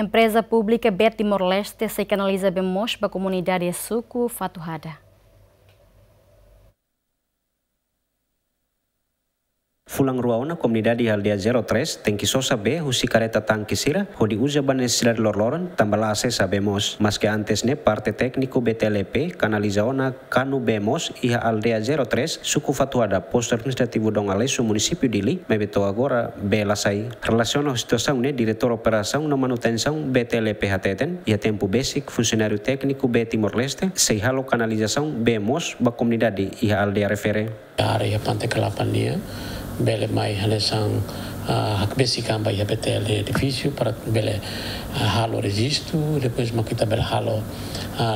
Empresa pública Bet Timor-Leste se canaliza bem para a comunidade Suco Fatuhada. Fulang ruauna komunidade aldea 03 tem que só saber o careta tanque sira onde usa ban necessidade lorloran tambala acessa bemos mas que antes ne parte técnico BTLP canaliza ona cano bemos e a aldea 03 suku fatuada posto administrativo dong alesu município dili me beto agora bela sai relaciona a situação ne diretor operação na BTLP hateten e a tempo basic funcionário técnico B Timor Leste sei halo canalização bemos ba comunidade e a aldea refere. Área pante kalapania bele mai hale sang hak besi kamba ia betel edifício para bele halo registro depois makita bele halo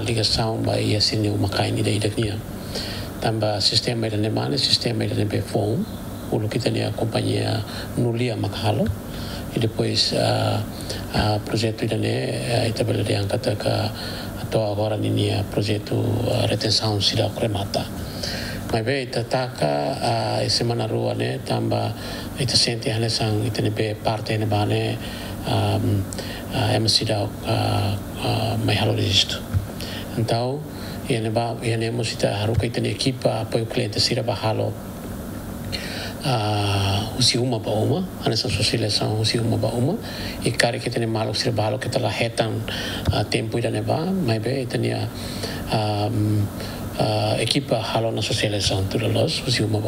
ligação ba ia sini uma kaini da idaknia tamba sistema ida nemane sistema ida nebe phone ulu kita ni a companhia nulia makhalo e depois uh, projeto ida ne ita bele de angkata ka agora ni projeto retenção sida cremata mai be ita taka uh, e semana rua ne tamba ita senti hane sang ita ne be parte ne bane um, uh, ema sida uh, uh, mai halo resisto então ia ne ba ia ne mo sita haruka ita ne equipa apoio cliente sira ba halo. Uh, usi uma ba uma ana sa sosialização usi uma ba uma e kare que tem malo sira ba halo que tala hetan uh, tempo ida ne ba mai be ne um, uh, equipa halo na socialização tudo los usi uma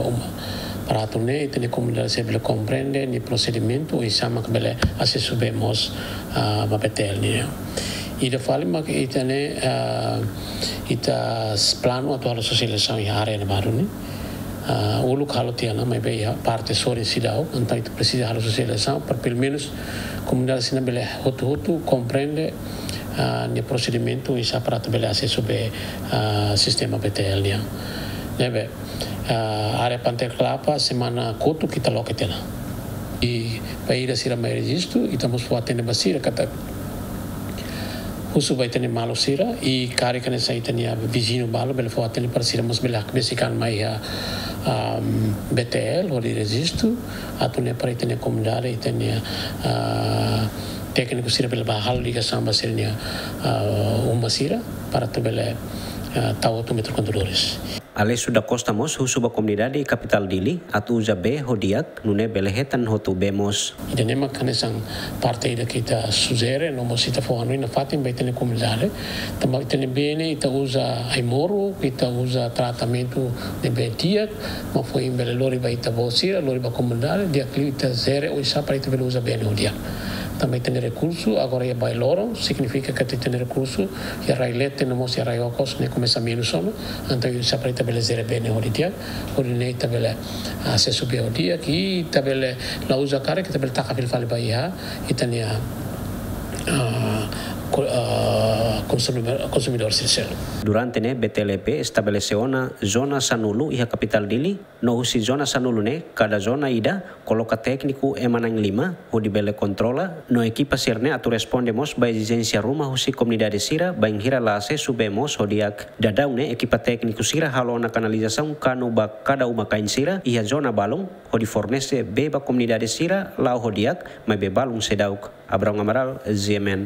para tu ne tene comunidade se bele comprende ni procedimento e sama que bele asse subemos uh, ba betel ni e da fali ma que itane uh, ita plano atual socialização e área na baruni uh, ulu kalau tiana mai be parte sori sidau então itu precisa halo socialização para pelo menos comunidade sina bele hotu hotu comprende uh, ni procedimento e sa para bele asse sube uh, sistema BTL ni nebe uh, área Panter Clapa semana kotu kita loketena e paira sira mai registro e estamos fazendo basira kata husu vai tene malo sira e kare kane sai tenia vizinho balo bele fo atene para sira mos bele besikan mai a um, BTL o registro atune para tene comunidade e tenia uh, técnico sira bele bahal liga samba sirnia uh, uma sira para tu bele uh, tau tu metrocontroladores Ale sudah costa mos husuba comunidade capital dili atu uja be hodiak nune belehetan hotu bemos. Ida nema kane sang parte ida kita suzere no mo sita fohanu ina fatin ba itene comunidade. Tama itene bene ita usa aimoro, ita usa tratamento de betiak, ma foi in bele lori ba ita bosira, lori ba comunidade, dia kli ita zere o isa para ita bele usa bene hodiak também tem recurso, agora é bailoro, significa que tem recurso, e a railete não mostra a raiocos, nem começa a menos só, então isso para ita beleza bem o dia, o dia tabela acesso bem o dia, que tabela la usa cara que tabela tá capil fale bahia, e tem a consumidor, consumidor sincero. Durante ne BTLP estabeleceu na zona Sanulu e a capital dili, no usi zona Sanulu ne cada zona ida coloca técnico emanang lima o di bele controla no equipa sirne atu respondemos ba exigência ruma husi comunidade sira ba inghira la se subemos o diak dadau ne equipa técnico sira halo na canalização kanu ba cada uma kain sira e a zona balong o di fornece beba comunidade sira la o diak mai be balong sedauk Abraham Amaral, ZMN.